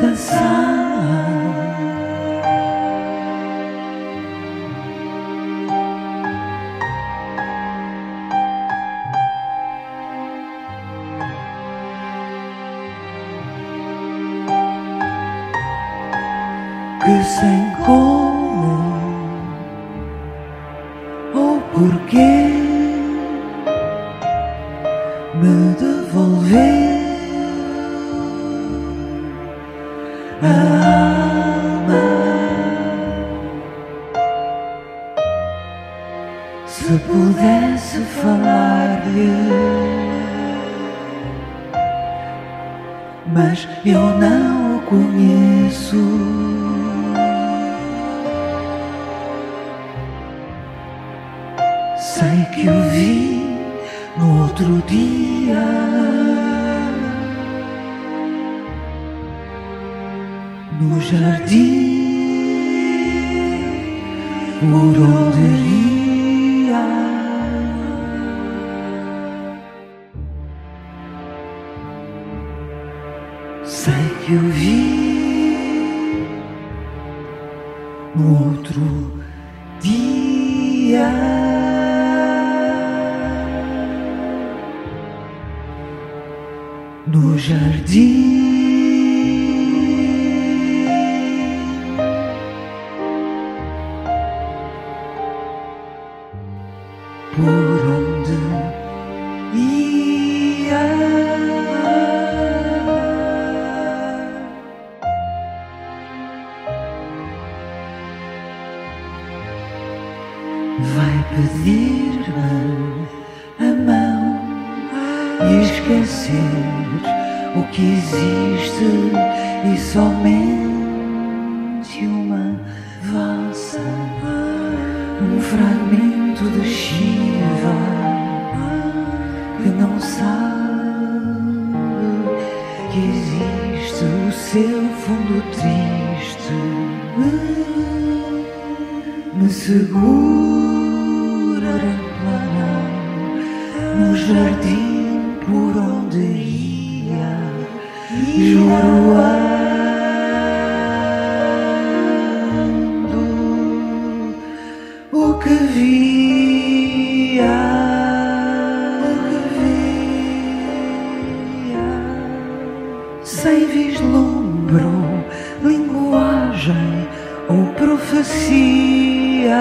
que sem como ou porquê me devolveu Se pudesse falar-lhe, mas eu não o conheço. Sei que o vi no outro dia. No jardim, por onde ia. Sei que o vi no outro dia. no jardim. Esquecer o que existe e somente sabe que existe o seu fundo triste. Me segura mão no jardim por onde ia, juro ando ou profecia,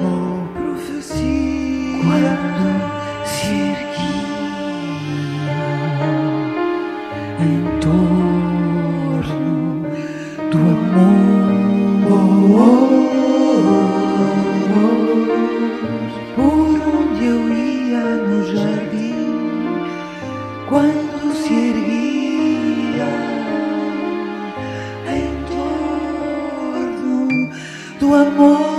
ou profecia, quando se erguia em torno do amor. Por onde eu ia no jardim, quando do amor.